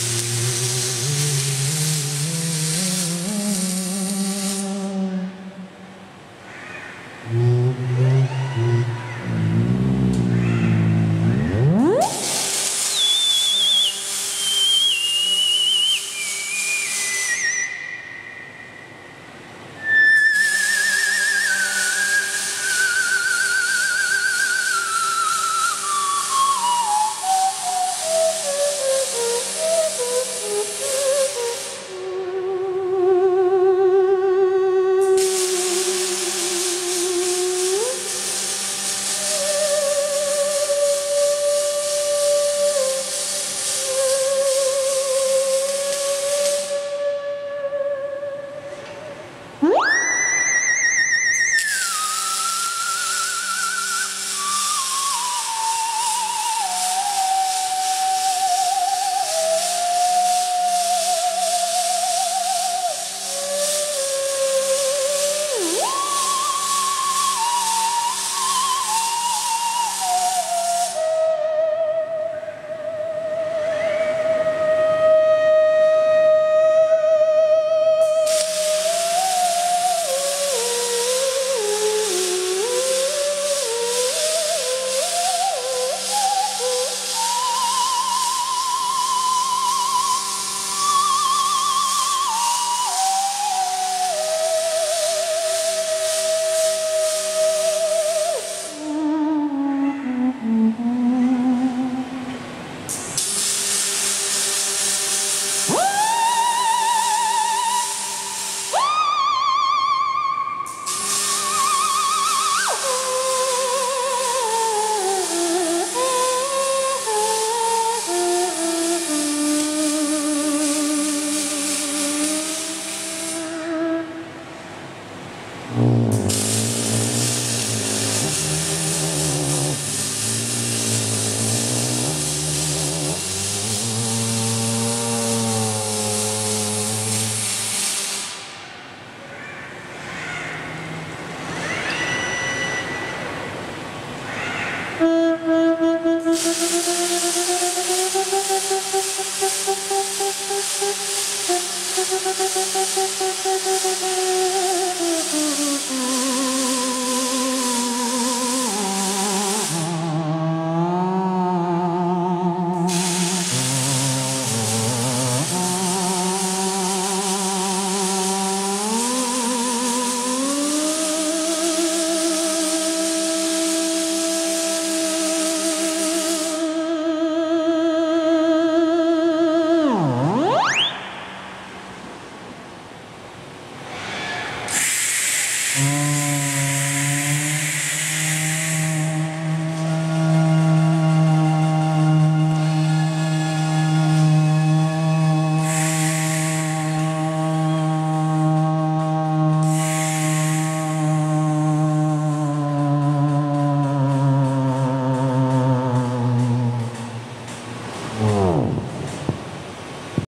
Mm-hmm.